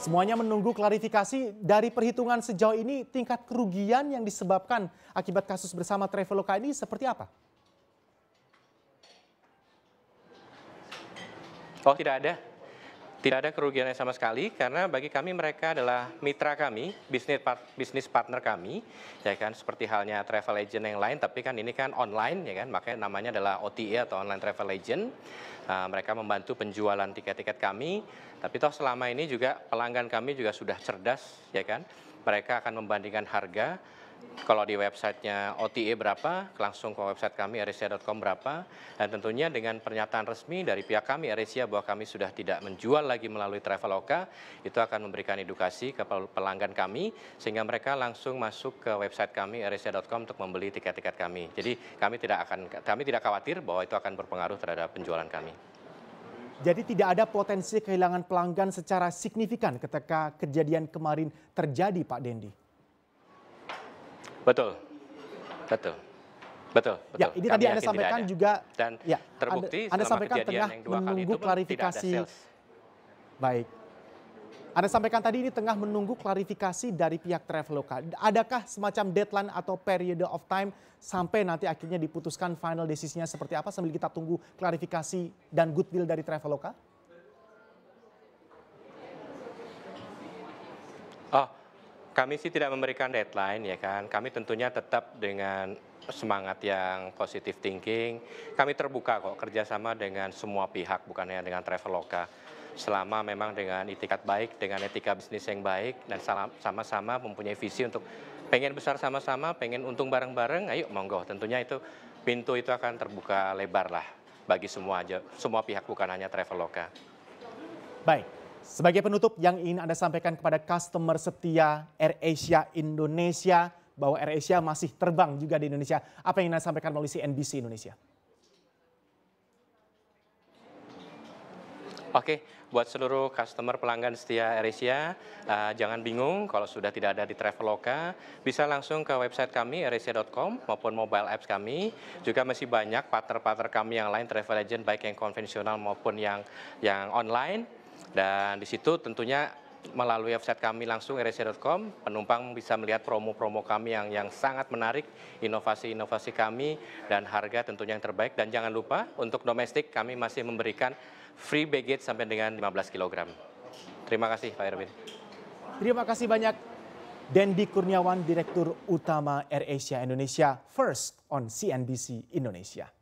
Semuanya menunggu klarifikasi dari perhitungan sejauh ini tingkat kerugian yang disebabkan akibat kasus bersama Traveloka ini seperti apa? Oh tidak ada. Tidak ada kerugiannya sama sekali karena bagi kami mereka adalah mitra kami, bisnis bisnis partner kami, ya kan? Seperti halnya travel agent yang lain, tapi kan ini kan online ya kan, makanya namanya adalah OTA atau online travel agent. Uh, mereka membantu penjualan tiket-tiket kami, tapi toh selama ini juga pelanggan kami juga sudah cerdas ya kan, mereka akan membandingkan harga kalau di websitenya OTA berapa, langsung ke website kami aresia.com berapa, dan tentunya dengan pernyataan resmi dari pihak kami Aresia bahwa kami sudah tidak menjual lagi melalui Traveloka, itu akan memberikan edukasi ke pelanggan kami, sehingga mereka langsung masuk ke website kami aresia.com untuk membeli tiket-tiket kami. Jadi kami tidak akan kami tidak khawatir bahwa itu akan berpengaruh terhadap penjualan kami. Jadi tidak ada potensi kehilangan pelanggan secara signifikan ketika kejadian kemarin terjadi Pak Dendi? Betul, betul. Betul, betul. Ya, ini Kami tadi Anda sampaikan juga dan ya, terbukti anda, anda sampaikan tengah yang dua menunggu kali klarifikasi. Baik. Anda sampaikan tadi ini tengah menunggu klarifikasi dari pihak Traveloka. Adakah semacam deadline atau period of time sampai nanti akhirnya diputuskan final desisinya seperti apa sambil kita tunggu klarifikasi dan goodwill dari Traveloka? Oh, kami sih tidak memberikan deadline ya kan. Kami tentunya tetap dengan semangat yang positif thinking. Kami terbuka kok kerjasama dengan semua pihak, bukan hanya dengan Traveloka. Selama memang dengan itikat baik, dengan etika bisnis yang baik, dan sama-sama mempunyai visi untuk pengen besar sama-sama, pengen untung bareng-bareng, ayo monggo. Tentunya itu pintu itu akan terbuka lebar lah bagi semua aja, semua pihak bukan hanya Traveloka. Baik, sebagai penutup yang ingin Anda sampaikan kepada customer setia AirAsia Indonesia bahwa AirAsia masih terbang juga di Indonesia. Apa yang ingin Anda sampaikan melalui CNBC Indonesia? Oke, buat seluruh customer pelanggan setia AirAsia, uh, jangan bingung kalau sudah tidak ada di Traveloka, bisa langsung ke website kami airasia.com maupun mobile apps kami. Juga masih banyak partner-partner kami yang lain travel agent baik yang konvensional maupun yang yang online dan di situ tentunya melalui website kami langsung rsa.com penumpang bisa melihat promo-promo kami yang yang sangat menarik, inovasi-inovasi kami dan harga tentunya yang terbaik dan jangan lupa untuk domestik kami masih memberikan free baggage sampai dengan 15 kg. Terima kasih Pak Erwin. Terima kasih banyak Dendi Kurniawan, Direktur Utama AirAsia Indonesia, first on CNBC Indonesia.